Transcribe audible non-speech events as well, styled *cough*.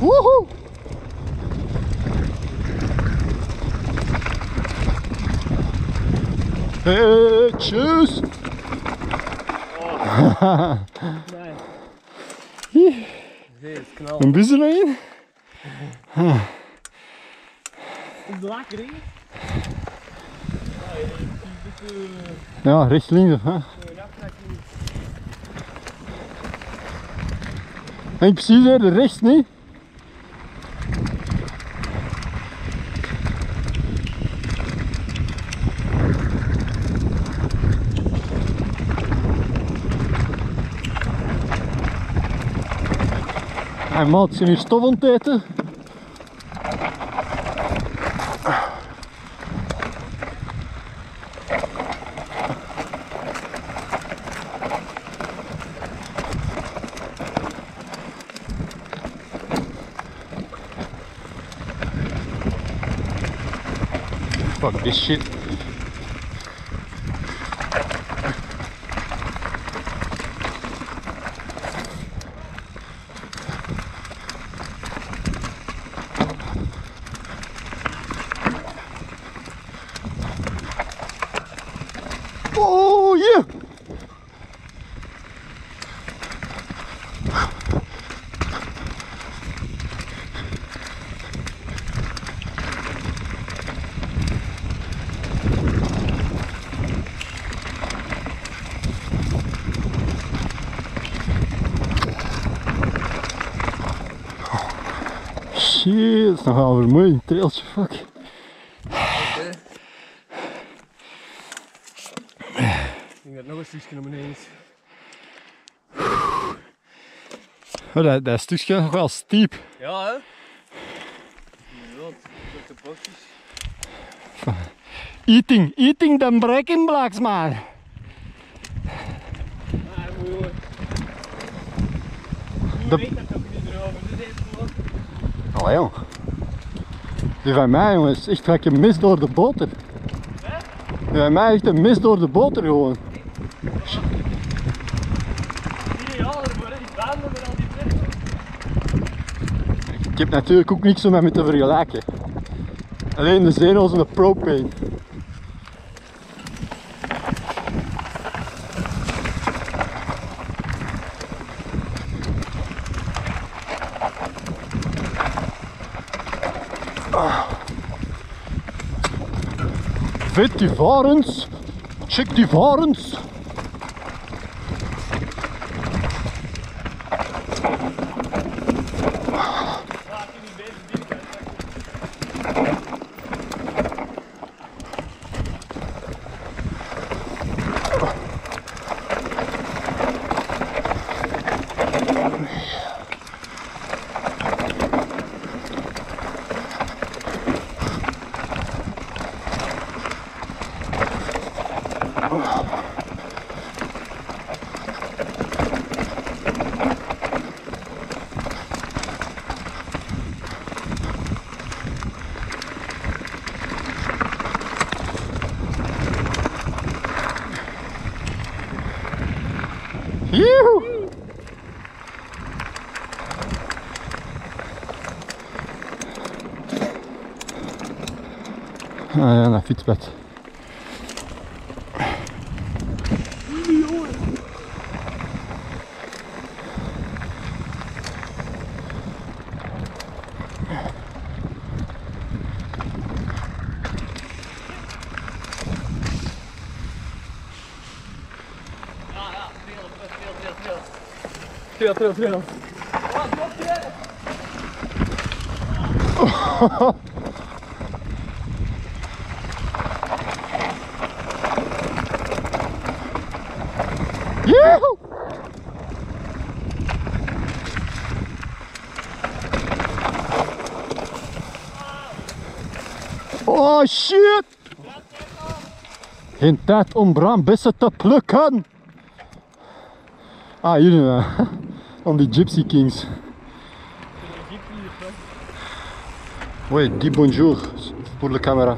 Woohoo! Hey, tschüss! Oh. Nein. Ein bisschen rein. Lekker, hè? Ja, rechts links. Hè? En precies hè, de rechts niet. Hey maat, zijn hier stof aan het eten? Fuck this shit. Shit, dat is nog wel weer mooi, een trailtje, fuck. Ik denk dat nog een stukje naar beneden is. Oh, dat, dat stukje is nog wel steep. Ja, hè? Inderdaad, de bochtjes. Eating, eating the breaking blocks, man. Ah, mooi hoor. De- Je weet dat ook niet erover. Allee, jong. Die van mij, jongen, is echt gelijk een mis door de boter. Die van mij echt een mis door de boter, gewoon. Ik heb natuurlijk ook niks om met me te vergelijken. Alleen de zenuws en de propane. Vet die varens. Check die varens. Joehoe! Ah ja, naar fietsbed. Ja, Wat, veel? Joehoe! Oh shit! Geen tijd om braambessen te plukken! Ah, hier uh, *laughs* om die Gypsy Kings. Oui, dis bonjour pour la caméra.